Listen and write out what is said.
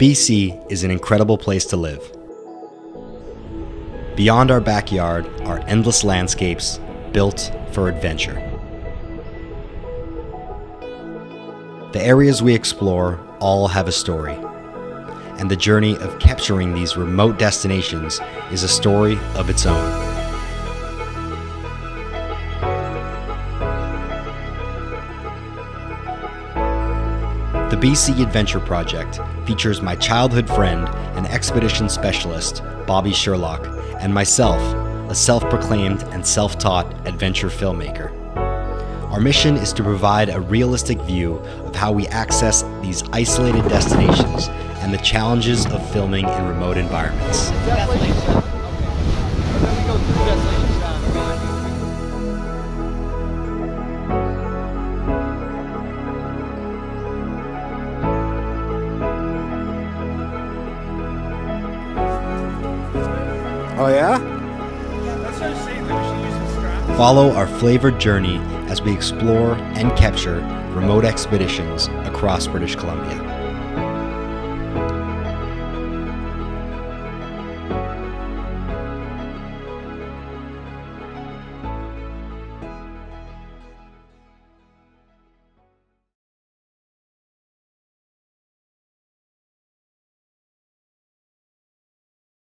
BC is an incredible place to live. Beyond our backyard are endless landscapes built for adventure. The areas we explore all have a story, and the journey of capturing these remote destinations is a story of its own. The BC Adventure Project features my childhood friend and expedition specialist, Bobby Sherlock, and myself, a self proclaimed and self taught adventure filmmaker. Our mission is to provide a realistic view of how we access these isolated destinations and the challenges of filming in remote environments. Oh yeah? Follow our flavored journey as we explore and capture remote expeditions across British Columbia.